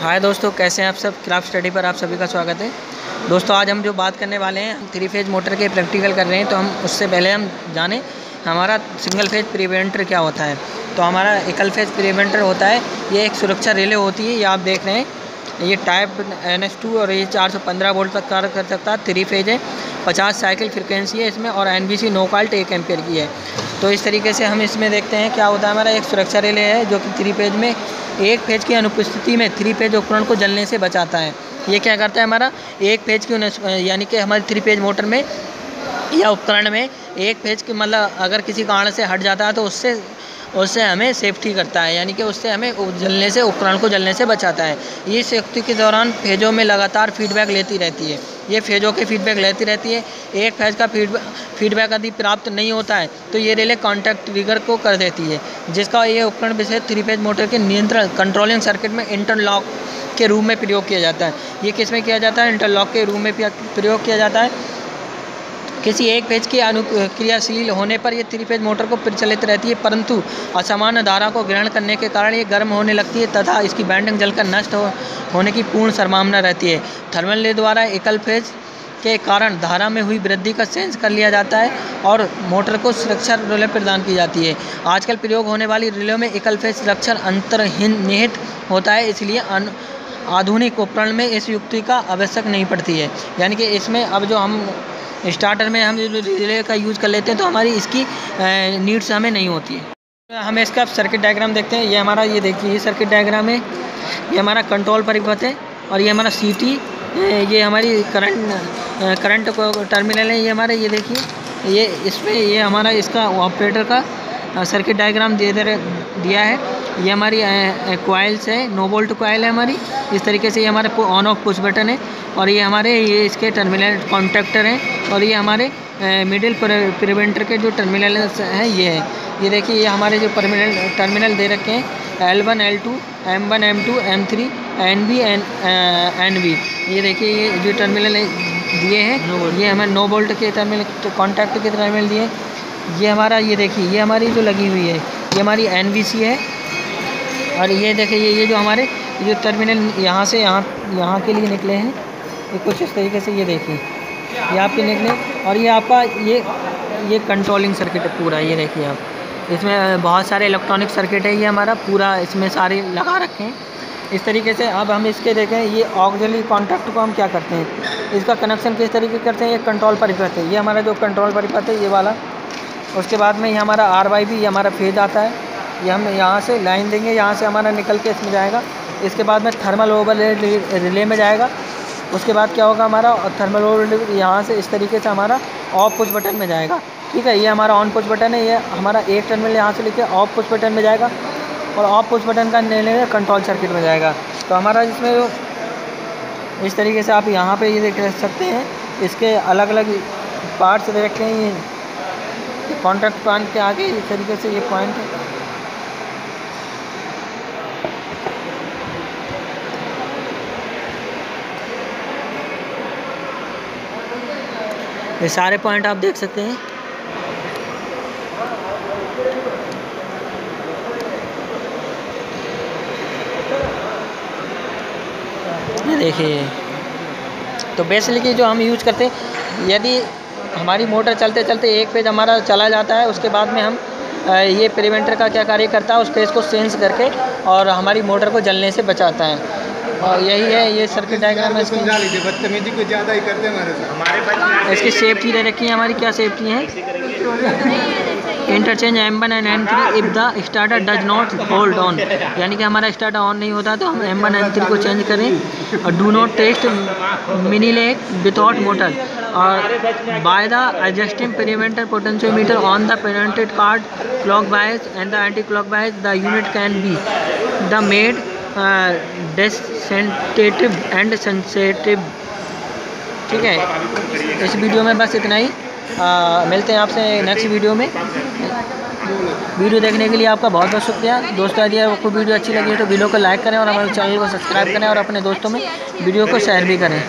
हाय दोस्तों, कैसे हैं आप सब? क्राफ्ट स्टडी पर आप सभी का स्वागत है। दोस्तों, आज हम जो बात करने वाले हैं, थ्री फ़ेज़ मोटर के प्रैक्टिकल कर रहे हैं तो हम उससे पहले हम जाने, हमारा सिंगल फ़ेज़ प्रिवेंटर क्या होता है? तो हमारा एकल फ़ेज़ प्रिवेंटर होता है, ये एक सुरक्षा रिले होती है, ये आप देख रहे हैं। ये टाइप एन टू और ये चार सौ पंद्रह वोल्ट तक कार्य कर सकता है, थ्री फ़ेज़ है। पचास साइकिल फ्रिक्वेंसी है इसमें और एन बी सी नो काल्ट एक एम्पेयर की है। तो इस तरीके से हम इसमें देखते हैं क्या होता है हमारा एक सुरक्षा रिले है जो कि थ्री पेज में एक पेज की अनुपस्थिति में थ्री पेज उपकरण को जलने से बचाता है। ये क्या करता है हमारा? एक पेज की यानी कि हमारे थ्री पेज मोटर में या उपकरण में एक पेज की मतलब अगर किसी कारण से हट जाता है तो उससे उससे हमें सेफ्टी करता है, यानी कि उससे हमें जलने से, उपकरण को जलने से बचाता है। ये सेफ्टी के दौरान फेजों में लगातार फीडबैक लेती रहती है। ये फेजों के फीडबैक लेती रहती है। एक फ़ेज़ का फीडबैक फीडबैक यदि प्राप्त नहीं होता है तो ये रिले कॉन्टैक्ट ट्रिगर को कर देती है, जिसका ये उपकरण विशेष थ्री फ़ेज़ मोटर के नियंत्रण कंट्रोलिंग सर्किट में इंटरलॉक के रूप में प्रयोग किया जाता है। ये किसमें किया जाता है? इंटरलॉक के रूप में प्रयोग किया जाता है। किसी एक पेज की अनुक्रियाशील होने पर यह थ्री पेज मोटर को प्रचलित रहती है परंतु असामान्य धारा को ग्रहण करने के कारण ये गर्म होने लगती है तथा इसकी बैंडिंग जलकर नष्ट हो, होने की पूर्ण संभावना रहती है। थर्मल द्वारा एकल फ़ेज़ के कारण धारा में हुई वृद्धि का सेंस कर लिया जाता है और मोटर को सुरक्षा रिले प्रदान की जाती है। आजकल प्रयोग होने वाली रिले में एकल फ़ेज़ सुरक्षा अंतरहीन निहित होता है इसलिए आधुनिक उपकरण में इस युक्ति का आवश्यक नहीं पड़ती है। यानी कि इसमें अब जो हम स्टार्टर में हम रिले का यूज़ कर लेते हैं तो हमारी इसकी नीड्स हमें नहीं होती है। हम इसका सर्किट डायग्राम देखते हैं। ये हमारा, ये देखिए, ये सर्किट डायग्राम है। ये हमारा कंट्रोल परिपथ है, और ये हमारा सीटी ये हमारी करंट करंट को टर्मिनल है। ये हमारा, ये देखिए, ये इसमें, ये हमारा इसका ऑपरेटर का सर्किट डायग्राम दे दे दिया है। ये हमारी कोयल्स है नो बोल्ट कोयल है हमारी। इस तरीके से ये हमारे ऑन ऑफ़ पुश बटन है। और ये हमारे ये इसके टर्मिनल कॉन्टेक्टर हैं। और ये हमारे मिडिल प्रिवेंटर के जो टर्मिनल हैं ये है। ये देखिए ये हमारे जो टर्मिनल टर्मिनल दे रखे हैं। L one L two M one M two M three N B N N B ये देखिए ये जो टर्मिनल दिए हैं। ये हमें नो बोल्ट के टर्मिनल कॉन्टैक्ट के टर्मिनल दिए ये हमारा, ये देखिए, ये हमारी जो लगी हुई है, ये हमारी एन है। और ये देखिए, ये ये जो हमारे जो टर्मिनल यहाँ से यहाँ यहाँ के लिए निकले हैं, ये कुछ इस तरीके से ये देखिए, ये आपके निकले और ये आपका, ये ये कंट्रोलिंग सर्किट है पूरा, ये देखिए आप। इसमें बहुत सारे इलेक्ट्रॉनिक सर्किट है, ये हमारा पूरा इसमें सारे लगा रखे हैं। इस तरीके से अब हम इसके देखें, ये ऑक्जली कॉन्टैक्ट को हम क्या करते हैं? इसका कनेक्शन किस तरीके करते हैं? ये कंट्रोल परिपथ है ये हमारा जो कंट्रोल परिपथ है, ये वाला। उसके बाद में ये हमारा आर वाई भी हमारा फ़ेज़ आता है। ये हम यहाँ से लाइन देंगे, यहाँ से हमारा निकल के इसमें जाएगा। इसके बाद में थर्मल ओवर रिले में जाएगा। उसके बाद क्या होगा हमारा? थर्मल ओवर यहाँ से इस तरीके से हमारा ऑफ़ पुश बटन में जाएगा। ठीक है, ये हमारा ऑन पुश बटन है, ये हमारा एक टर्मिनल यहाँ से लेके ऑफ़ पुश बटन में जाएगा। और ऑफ़ पुश बटन का लेने कंट्रोल सर्किट में जाएगा। तो हमारा इसमें इस तरीके से आप यहाँ पे ये देख सकते हैं। इसके अलग अलग पार्ट्स रखे हैं ये कॉन्ट्रैक्ट पॉइंट के आगे इस तरीके से ये पॉइंट है। ये सारे पॉइंट आप देख सकते हैं। ये देखिए तो बेसिकली जो हम यूज़ करते हैं, यदि हमारी मोटर चलते चलते एक पेज हमारा चला जाता है उसके बाद में हम ये प्रिवेंटर का क्या कार्य करता है उस पेज को सेंस करके और हमारी मोटर को जलने से बचाता है। और यही है ये सर्किट डायग्राम है इसकी। बदतमीजी कुछ ज़्यादा ही करते हमारे हमारे इसकी सेफ्टी दे रखी है हमारी क्या सेफ्टी है? Interchange M one and M three if the starter does not hold on यानी कि हमारा स्टार्टर ऑन नहीं होता तो हम एम वन एम थ्री को चेंज करें। और do not test mini lake without motor और by the adjusting parameter potentiometer on the printed card clockwise and the anti clockwise the unit can be the made desensitive and sensitive ठीक है? इस video में बस इतना ही। आ, मिलते हैं आपसे नेक्स्ट वीडियो में। वीडियो देखने के लिए आपका बहुत बहुत शुक्रिया। दोस्तों यदि आपको वीडियो अच्छी लगी तो वीडियो को लाइक करें और हमारे चैनल को सब्सक्राइब करें और अपने दोस्तों में वीडियो को शेयर भी करें।